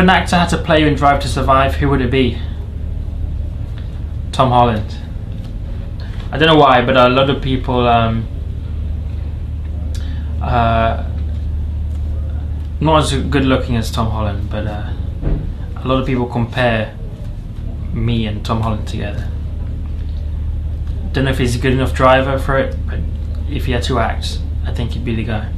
an actor had to play you in Drive to Survive, who would it be? Tom Holland. I don't know why, but a lot of people. Um, uh, not as good looking as Tom Holland, but uh, a lot of people compare me and Tom Holland together. Don't know if he's a good enough driver for it, but if he had to act, I think he'd be the guy.